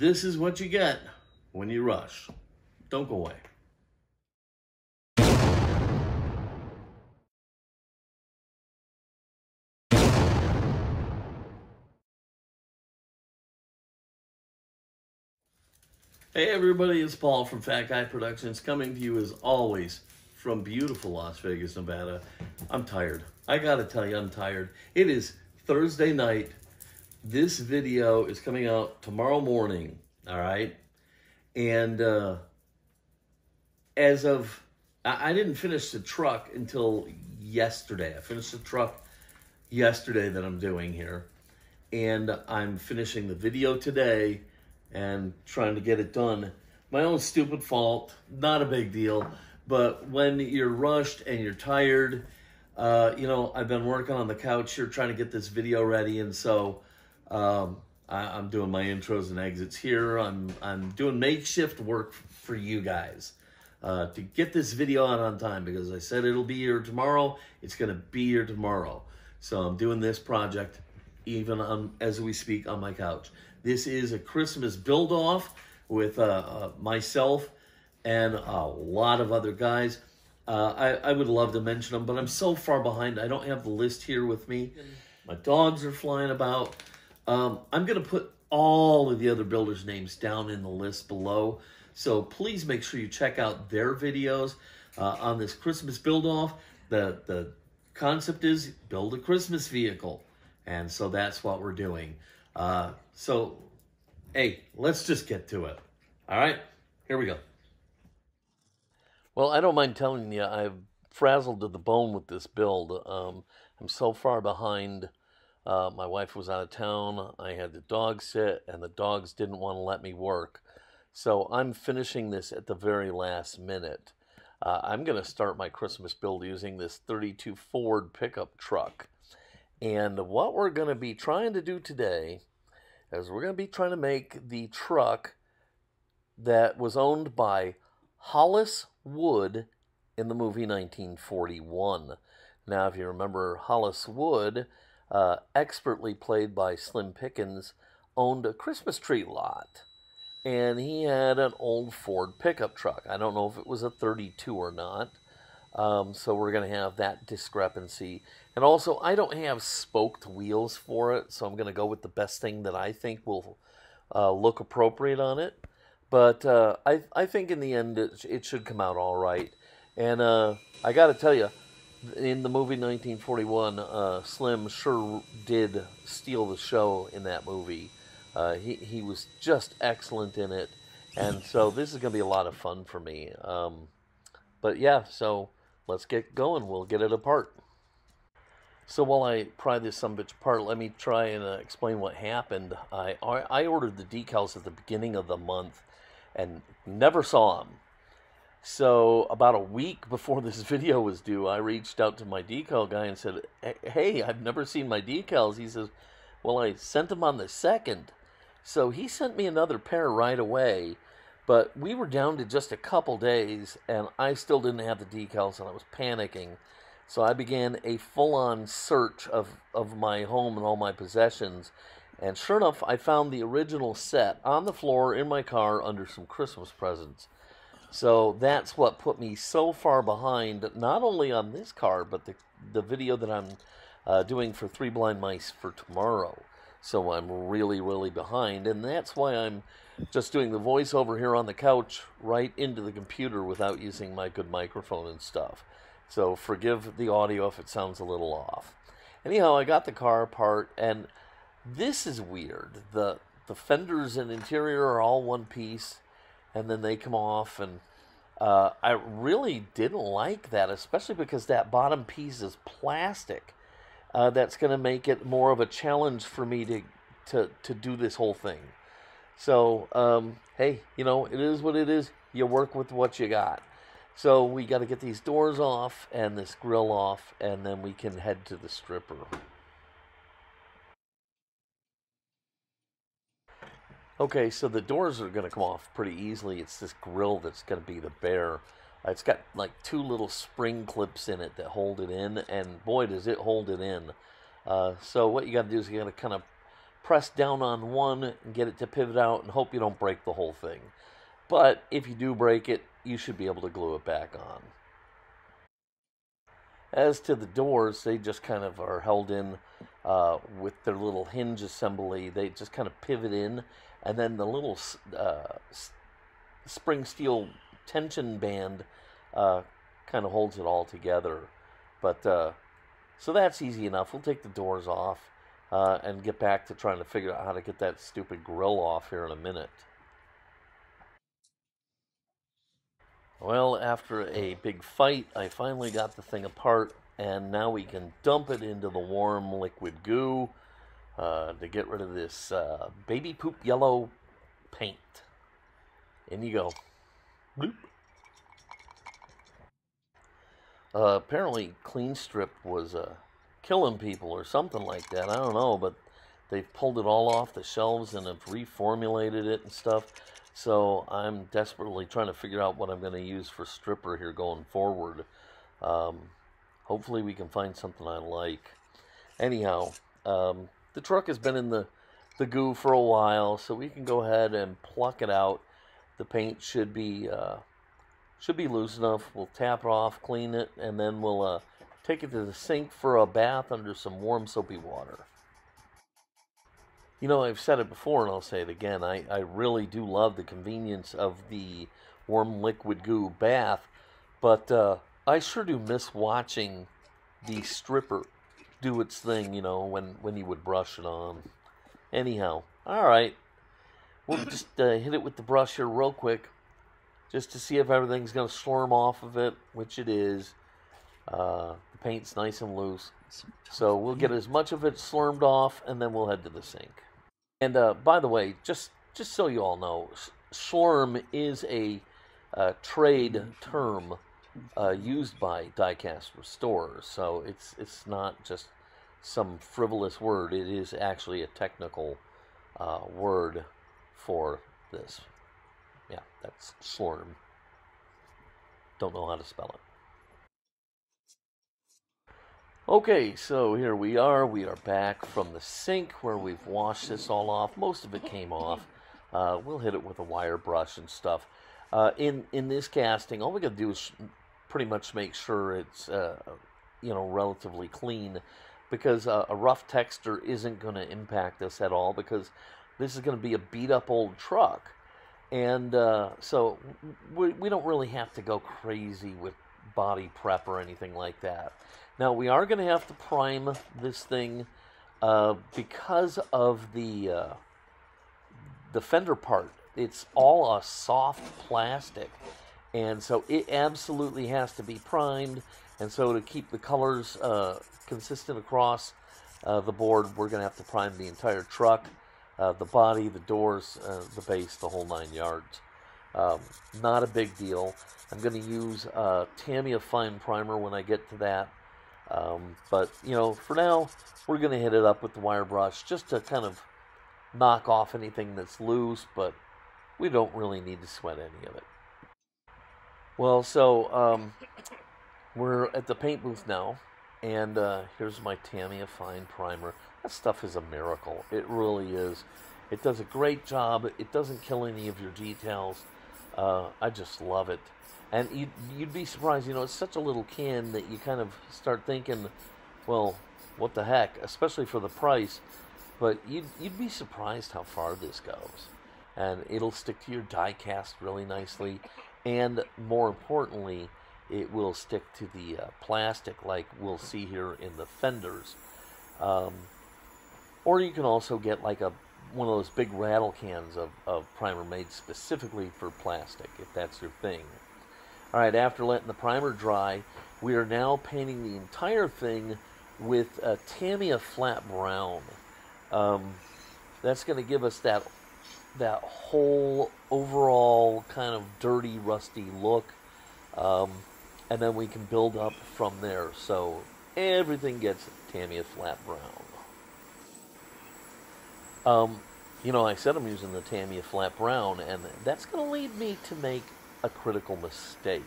this is what you get when you rush. Don't go away. Hey everybody, it's Paul from Fat Guy Productions coming to you as always from beautiful Las Vegas, Nevada. I'm tired. I gotta tell you, I'm tired. It is Thursday night. This video is coming out tomorrow morning, all right? And uh, as of, I, I didn't finish the truck until yesterday. I finished the truck yesterday that I'm doing here. And I'm finishing the video today and trying to get it done. My own stupid fault, not a big deal. But when you're rushed and you're tired, uh, you know, I've been working on the couch here trying to get this video ready. And so um, I, am doing my intros and exits here. I'm, I'm doing makeshift work for you guys uh, to get this video out on time because I said it'll be here tomorrow. It's going to be here tomorrow. So I'm doing this project even on, as we speak on my couch. This is a Christmas build off with uh, uh, myself and a lot of other guys. Uh, I, I would love to mention them, but I'm so far behind. I don't have the list here with me. My dogs are flying about. Um, I'm going to put all of the other builders' names down in the list below. So please make sure you check out their videos uh, on this Christmas build off. The, the concept is build a Christmas vehicle. And so that's what we're doing. Uh, so, hey, let's just get to it. All right, here we go. Well, I don't mind telling you, I've frazzled to the bone with this build. Um, I'm so far behind. Uh, my wife was out of town. I had the dog sit, and the dogs didn't want to let me work. So I'm finishing this at the very last minute. Uh, I'm going to start my Christmas build using this 32 Ford pickup truck. And what we're going to be trying to do today is we're going to be trying to make the truck that was owned by Hollis Wood in the movie 1941. Now, if you remember, Hollis Wood, uh, expertly played by Slim Pickens, owned a Christmas tree lot. And he had an old Ford pickup truck. I don't know if it was a 32 or not. Um, so we're going to have that discrepancy. And also, I don't have spoked wheels for it, so I'm going to go with the best thing that I think will uh, look appropriate on it. But uh, I, I think in the end it, it should come out all right. And uh, I got to tell you, in the movie 1941, uh, Slim sure did steal the show in that movie. Uh, he, he was just excellent in it. And so this is going to be a lot of fun for me. Um, but yeah, so let's get going. We'll get it apart. So while I pry this some bitch apart, let me try and uh, explain what happened. I, I ordered the decals at the beginning of the month and never saw them. So about a week before this video was due, I reached out to my decal guy and said, "Hey, I've never seen my decals." He says, "Well, I sent them on the second. So he sent me another pair right away. But we were down to just a couple days, and I still didn't have the decals, and I was panicking. So I began a full-on search of, of my home and all my possessions, and sure enough, I found the original set on the floor in my car under some Christmas presents. So that's what put me so far behind, not only on this car, but the, the video that I'm uh, doing for Three Blind Mice for tomorrow. So I'm really, really behind, and that's why I'm just doing the voiceover here on the couch right into the computer without using my good microphone and stuff. So forgive the audio if it sounds a little off. Anyhow, I got the car apart, and this is weird. The the fenders and interior are all one piece, and then they come off, and uh, I really didn't like that, especially because that bottom piece is plastic. Uh, that's going to make it more of a challenge for me to to to do this whole thing. So, um, hey, you know, it is what it is. You work with what you got. So we got to get these doors off and this grill off, and then we can head to the stripper. Okay, so the doors are going to come off pretty easily. It's this grill that's going to be the bear. It's got like two little spring clips in it that hold it in, and boy, does it hold it in. Uh, so what you got to do is you got to kind of press down on one and get it to pivot out and hope you don't break the whole thing. But if you do break it, you should be able to glue it back on. As to the doors, they just kind of are held in uh, with their little hinge assembly. They just kind of pivot in, and then the little uh, spring steel tension band uh, kind of holds it all together. But uh, so that's easy enough. We'll take the doors off uh, and get back to trying to figure out how to get that stupid grill off here in a minute. Well, after a big fight, I finally got the thing apart, and now we can dump it into the warm liquid goo uh, to get rid of this uh, baby poop yellow paint. In you go. Bloop. Uh, apparently, Klean-Strip was uh, killing people or something like that. I don't know, but they've pulled it all off the shelves and have reformulated it and stuff. So I'm desperately trying to figure out what I'm going to use for stripper here going forward. Um, hopefully we can find something I like. Anyhow, um, the truck has been in the, the goo for a while, so we can go ahead and pluck it out. The paint should be uh, should be loose enough. We'll tap it off, clean it, and then we'll uh, take it to the sink for a bath under some warm soapy water. You know, I've said it before and I'll say it again. I, I really do love the convenience of the warm liquid goo bath, but uh, I sure do miss watching the stripper do its thing, you know, when, when you would brush it on. Anyhow, all right. We'll just uh, hit it with the brush here real quick just to see if everything's going to slurm off of it, which it is. Uh, the paint's nice and loose. So we'll get as much of it slurmed off, and then we'll head to the sink. And uh, by the way, just just so you all know, slurm is a uh, trade term uh, used by diecast restorers. So it's it's not just some frivolous word. It is actually a technical uh, word for this. Yeah, that's slurm. Don't know how to spell it. Okay, so here we are. We are back from the sink where we've washed this all off. Most of it came off. Uh, we'll hit it with a wire brush and stuff. Uh, in in this casting, all we got to do is pretty much make sure it's uh, you know relatively clean, because uh, a rough texture isn't going to impact us at all. Because this is going to be a beat up old truck, and uh, so we we don't really have to go crazy with body prep or anything like that. Now we are going to have to prime this thing uh, because of the uh, the fender part. It's all a soft plastic, and so it absolutely has to be primed. And so to keep the colors uh, consistent across uh, the board, we're going to have to prime the entire truck, uh, the body, the doors, uh, the base, the whole nine yards. Um, not a big deal. I'm going to use uh, Tamiya Fine Primer when I get to that. Um, but, you know, for now, we're going to hit it up with the wire brush just to kind of knock off anything that's loose, but we don't really need to sweat any of it. Well, so um, we're at the paint booth now, and uh, here's my Tamiya Fine Primer. That stuff is a miracle. It really is. It does a great job. It doesn't kill any of your details. Uh, I just love it. And you'd, you'd be surprised, you know, it's such a little can that you kind of start thinking, well, what the heck, especially for the price. But you'd, you'd be surprised how far this goes. And it'll stick to your die cast really nicely. And more importantly, it will stick to the uh, plastic like we'll see here in the fenders. Um, or you can also get like a one of those big rattle cans of, of primer made specifically for plastic, if that's your thing. All right, after letting the primer dry, we are now painting the entire thing with a Tamiya flat brown. Um, that's going to give us that that whole overall kind of dirty, rusty look, um, and then we can build up from there. So everything gets Tamiya flat brown. Um, you know, I said I'm using the Tamiya flat brown, and that's going to lead me to make a critical mistake.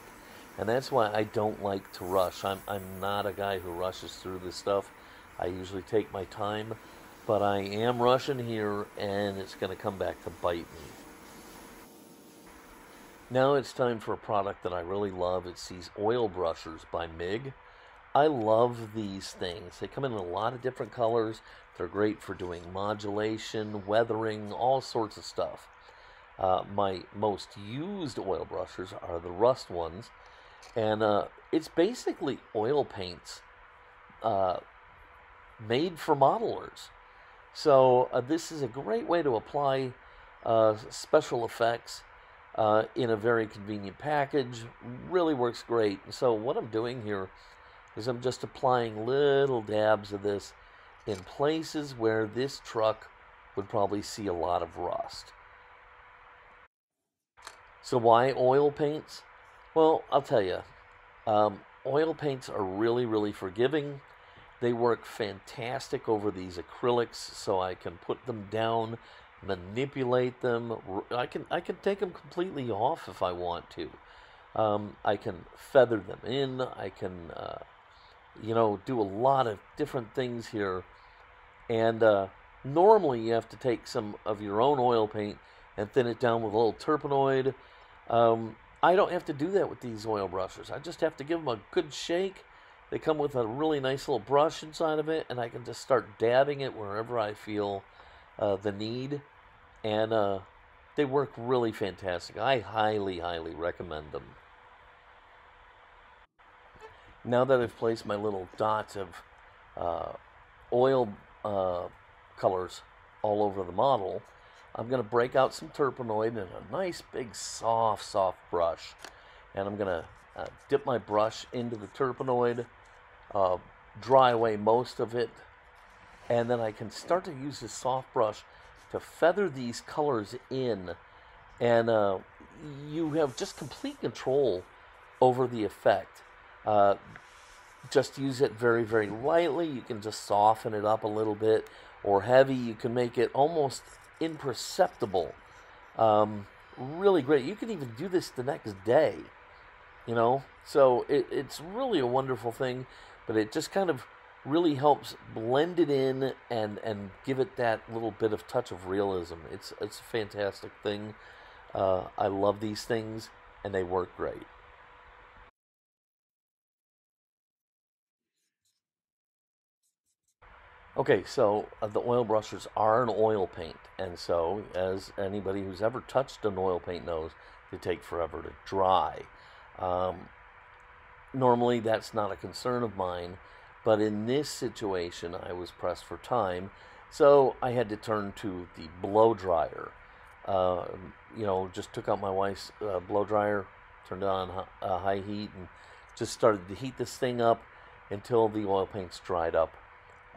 And that's why I don't like to rush. I'm, I'm not a guy who rushes through this stuff. I usually take my time. But I am rushing here and it's going to come back to bite me. Now it's time for a product that I really love. It's these oil brushers by MIG. I love these things. They come in a lot of different colors. They're great for doing modulation, weathering, all sorts of stuff. Uh, my most used oil brushers are the rust ones, and uh, it's basically oil paints uh, made for modelers. So uh, this is a great way to apply uh, special effects uh, in a very convenient package. Really works great. So what I'm doing here is I'm just applying little dabs of this in places where this truck would probably see a lot of rust. So why oil paints? Well, I'll tell you. Um, oil paints are really, really forgiving. They work fantastic over these acrylics, so I can put them down, manipulate them. I can I can take them completely off if I want to. Um, I can feather them in. I can, uh, you know, do a lot of different things here. And uh, normally you have to take some of your own oil paint and thin it down with a little Turpenoid. Um, I don't have to do that with these oil brushes. I just have to give them a good shake they come with a really nice little brush inside of it, and I can just start dabbing it wherever I feel uh, the need. And uh, they work really fantastic. I highly, highly recommend them. Now that I've placed my little dots of uh, oil uh, colors all over the model, I'm going to break out some Turpenoid in a nice big soft, soft brush. And I'm going to uh, dip my brush into the Turpenoid, uh, dry away most of it, and then I can start to use this soft brush to feather these colors in, and uh, you have just complete control over the effect. Uh, just use it very, very lightly. You can just soften it up a little bit, or heavy. You can make it almost imperceptible. Um, really great. You can even do this the next day, you know. So it, it's really a wonderful thing but it just kind of really helps blend it in and and give it that little bit of touch of realism. It's it's a fantastic thing. Uh, I love these things, and they work great. Okay, so uh, the oil brushes are an oil paint, and so as anybody who's ever touched an oil paint knows, they take forever to dry. Um, normally that's not a concern of mine, but in this situation I was pressed for time, so I had to turn to the blow dryer. Uh, you know, just took out my wife's uh, blow dryer, turned it on uh, high heat, and just started to heat this thing up until the oil paints dried up,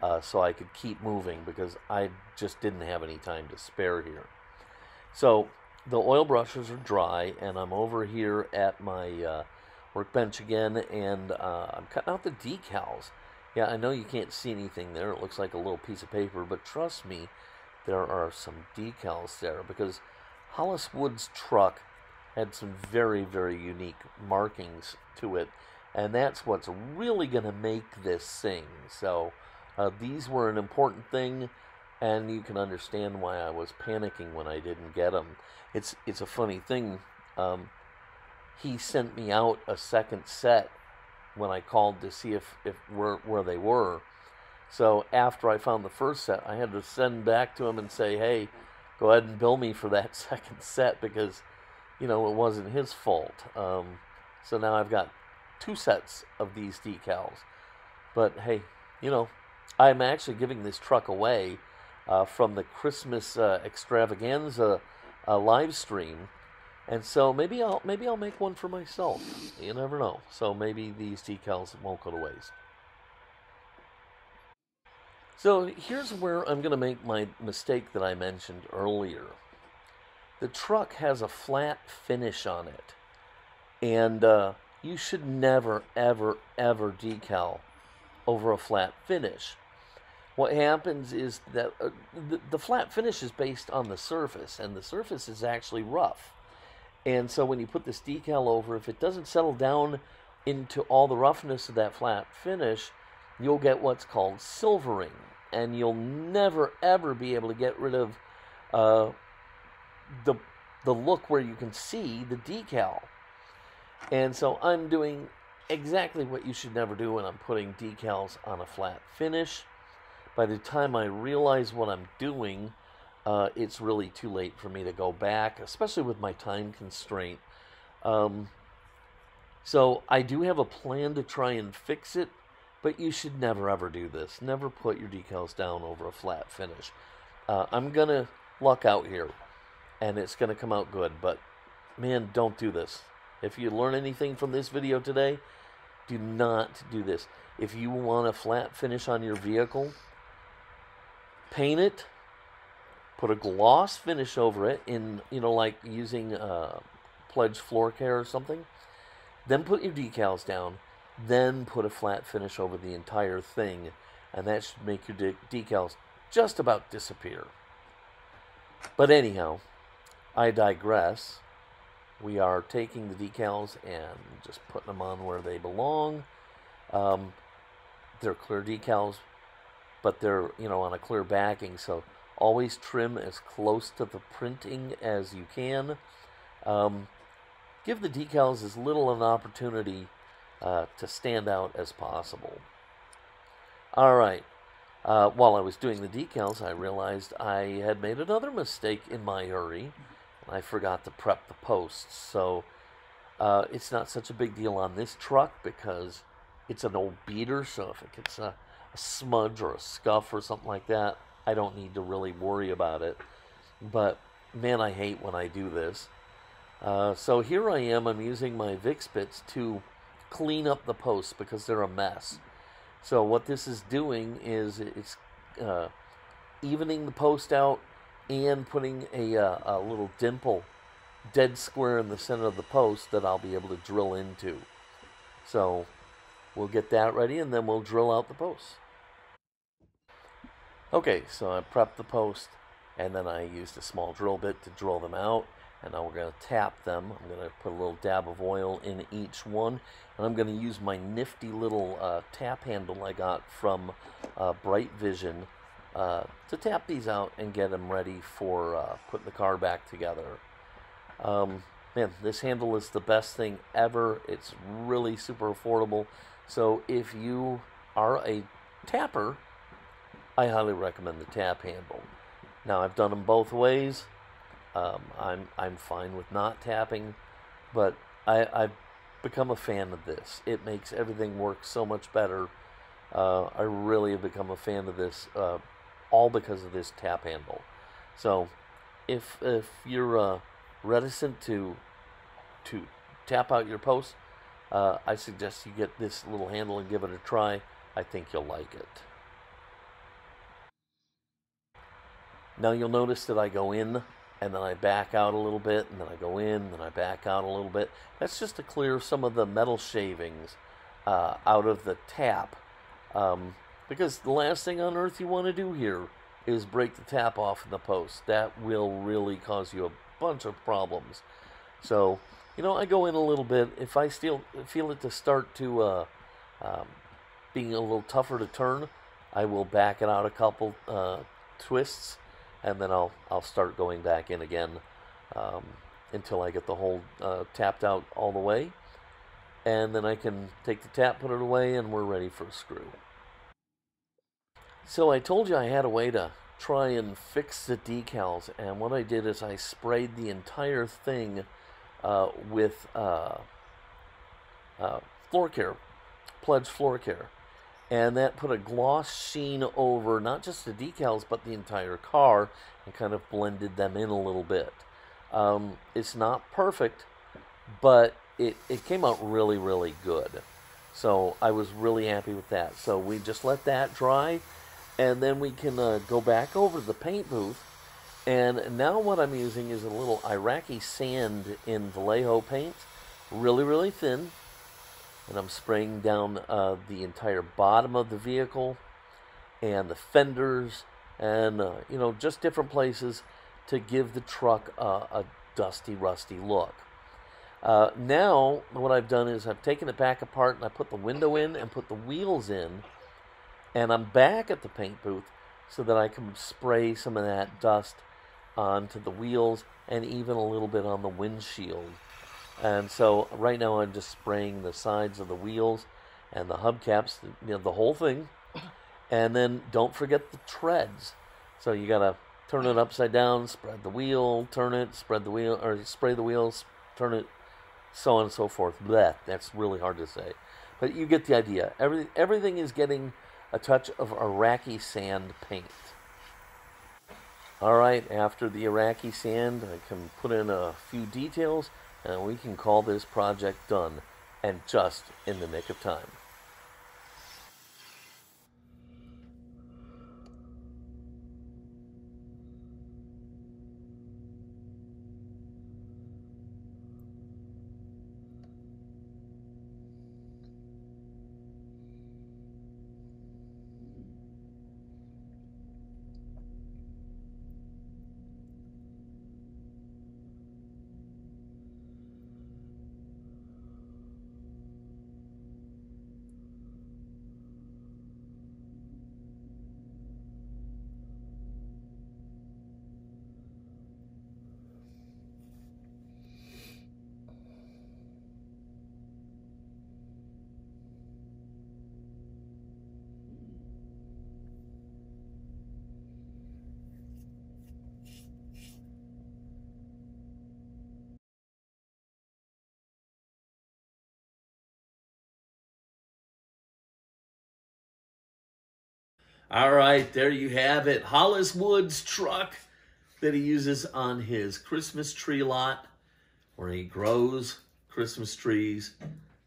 uh, so I could keep moving because I just didn't have any time to spare here. So the oil brushes are dry, and I'm over here at my uh, workbench again, and uh, I'm cutting out the decals. Yeah, I know you can't see anything there. It looks like a little piece of paper, but trust me, there are some decals there because Hollis Wood's truck had some very, very unique markings to it, and that's what's really going to make this sing. So uh, these were an important thing, and you can understand why I was panicking when I didn't get them. It's it's a funny thing. Um, he sent me out a second set when I called to see if, if where, where they were. So after I found the first set, I had to send back to him and say, hey, go ahead and bill me for that second set because, you know, it wasn't his fault. Um, so now I've got two sets of these decals. But hey, you know, I'm actually giving this truck away uh, from the Christmas uh, extravaganza uh, live stream and so maybe I'll maybe I'll make one for myself. You never know. So maybe these decals won't go to waste. So here's where I'm going to make my mistake that I mentioned earlier. The truck has a flat finish on it, and uh, you should never, ever, ever decal over a flat finish. What happens is that uh, the, the flat finish is based on the surface, and the surface is actually rough. And so when you put this decal over, if it doesn't settle down into all the roughness of that flat finish, you'll get what's called silvering. and you'll never ever be able to get rid of uh, the the look where you can see the decal. And so I'm doing exactly what you should never do when I'm putting decals on a flat finish. By the time I realize what I'm doing, uh, it's really too late for me to go back, especially with my time constraint. Um, so I do have a plan to try and fix it, but you should never ever do this. Never put your decals down over a flat finish. Uh, I'm going to luck out here, and it's going to come out good, but man, don't do this. If you learn anything from this video today, do not do this. If you want a flat finish on your vehicle, paint it, put a gloss finish over it in, you know, like using uh, Pledge Floor Care or something. Then put your decals down. Then put a flat finish over the entire thing. And that should make your de- decals just about disappear. But anyhow, I digress. We are taking the decals and just putting them on where they belong. Um, they're clear decals, but they're, you know, on a clear backing. So always trim as close to the printing as you can. Um, give the decals as little an opportunity uh, to stand out as possible. All right. Uh, while I was doing the decals, I realized I had made another mistake in my hurry. I forgot to prep the posts. So uh, it's not such a big deal on this truck because it's an old beater. So if it gets a, a smudge or a scuff or something like that, I don't need to really worry about it. But man, I hate when I do this. Uh, so here I am, I'm using my Vix bits to clean up the posts because they're a mess. So what this is doing is it's uh, evening the post out and putting a, uh, a little dimple dead square in the center of the post that I'll be able to drill into. So we'll get that ready and then we'll drill out the posts. Okay, so I prepped the post and then I used a small drill bit to drill them out and now we're going to tap them. I'm going to put a little dab of oil in each one and I'm going to use my nifty little uh, tap handle I got from uh, Bright Vision uh, to tap these out and get them ready for uh, putting the car back together. Um, man, this handle is the best thing ever. It's really super affordable. So if you are a tapper, I highly recommend the tap handle. Now I've done them both ways. Um, I'm I'm fine with not tapping, but I, I've become a fan of this. It makes everything work so much better. Uh, I really have become a fan of this, uh, all because of this tap handle. So, if if you're uh, reticent to to tap out your post, uh, I suggest you get this little handle and give it a try. I think you'll like it. Now you'll notice that I go in and then I back out a little bit and then I go in and then I back out a little bit. That's just to clear some of the metal shavings uh, out of the tap. Um, because the last thing on earth you want to do here is break the tap off in the post. That will really cause you a bunch of problems. So, you know, I go in a little bit. If I still feel it to start to uh, um, being a little tougher to turn, I will back it out a couple uh, twists and then I'll I'll start going back in again um, until I get the hole uh, tapped out all the way, and then I can take the tap, put it away, and we're ready for a screw. So I told you I had a way to try and fix the decals, and what I did is I sprayed the entire thing uh, with uh, uh floor care, Pledge floor care and that put a gloss sheen over not just the decals but the entire car and kind of blended them in a little bit. Um, it's not perfect, but it, it came out really, really good. So I was really happy with that. So we just let that dry, and then we can uh, go back over to the paint booth. And now what I'm using is a little Iraqi sand in Vallejo paint, really, really thin and I'm spraying down uh, the entire bottom of the vehicle and the fenders and uh, you know just different places to give the truck uh, a dusty rusty look uh, now what I've done is I've taken it back apart and I put the window in and put the wheels in and I'm back at the paint booth so that I can spray some of that dust onto the wheels and even a little bit on the windshield. And so right now I'm just spraying the sides of the wheels and the hubcaps, you know, the whole thing. And then don't forget the treads. So you gotta turn it upside down, spread the wheel, turn it, spread the wheel, or spray the wheels, turn it, so on and so forth. Blech, that's really hard to say. But you get the idea. Every, everything is getting a touch of Iraqi sand paint. All right, after the Iraqi sand, I can put in a few details and we can call this project done and just in the nick of time. All right, there you have it. Hollis Wood's truck that he uses on his Christmas tree lot where he grows Christmas trees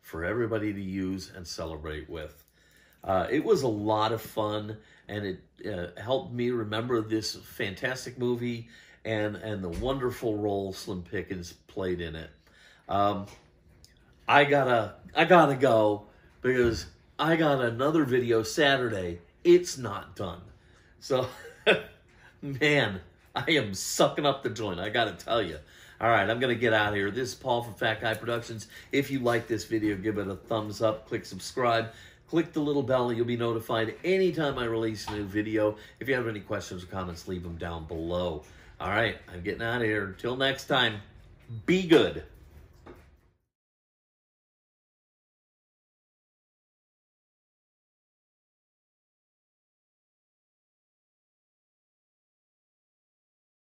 for everybody to use and celebrate with. Uh, it was a lot of fun and it uh, helped me remember this fantastic movie and, and the wonderful role Slim Pickens played in it. Um, I gotta, I gotta go because I got another video Saturday it's not done. So, man, I am sucking up the joint. I got to tell you. All right, I'm going to get out of here. This is Paul from Fat Guy Productions. If you like this video, give it a thumbs up, click subscribe, click the little bell, you'll be notified anytime I release a new video. If you have any questions or comments, leave them down below. All right, I'm getting out of here. Until next time, be good.